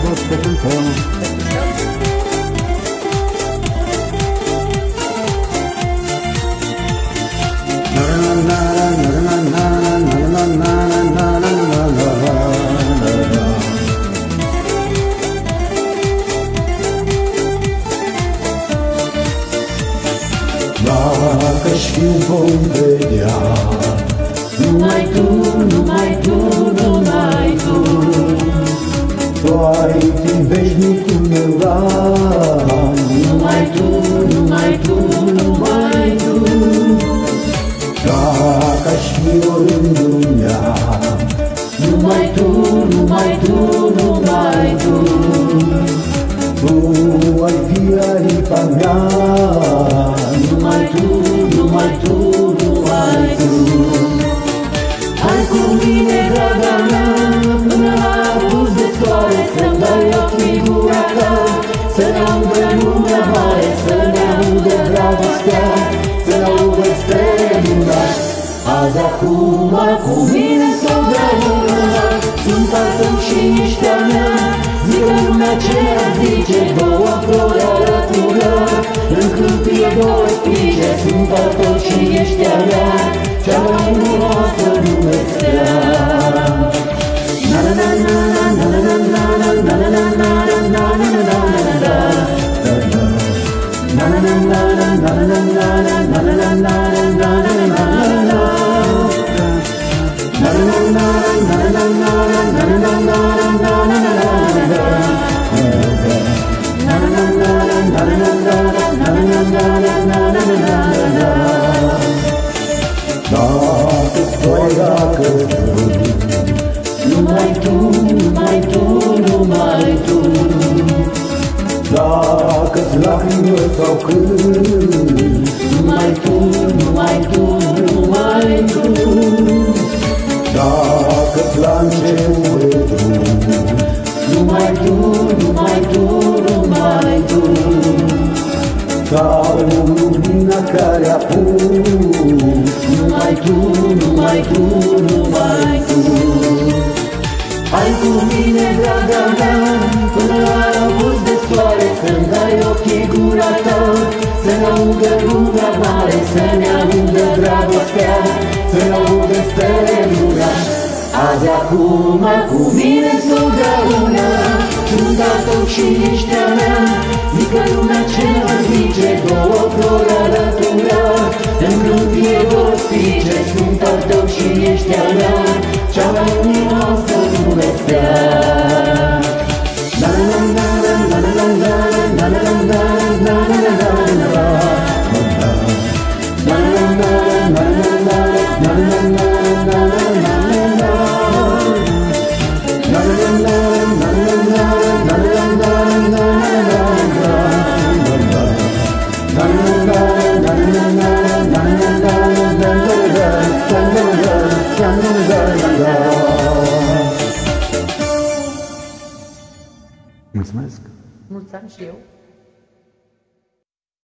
dragoste cântăm. Dacă știu vom vedea Numai tu, numai tu, numai tu Tu ai fi veșnicul meu ram. Numai tu, numai tu, numai tu. Dacă aș fi oriunde în lumea Numai tu, numai tu, numai tu. Tu ai fi aripa mea audă lumea mare Să ne audă dragostea Să ne audă stelula Azi acum, cu mine totdeauna Sunt al tău și ești a mea Zică lumea ce ar zice Două flori alătură. În câmpie două spice Sunt al tău și ești a mea Dacă stai, dacă Numai tu, numai tu, numai tu. Dacă-ți lacrimă sau cânt Numai tu, numai tu, numai tu. Dacă-ți plânge uretul Numai tu, numai tu, numai Sau lumina care a pus Numai tu, numai tu, numai tu Hai cu mine, draga mea Până la apus de soare Să-mi dai ochii gura ta Să ne audă lumea mare Să ne audă dragostea Să ne audă stelura Azi acum, cu mine totdeauna Sunt a tău și ești a mea Zică lumea ce ar zice corona tu mea În grup e rosti, ce-ți cumpăr tău și ești a mea Cea mai minunată Mulțumesc! Mulți ani și eu.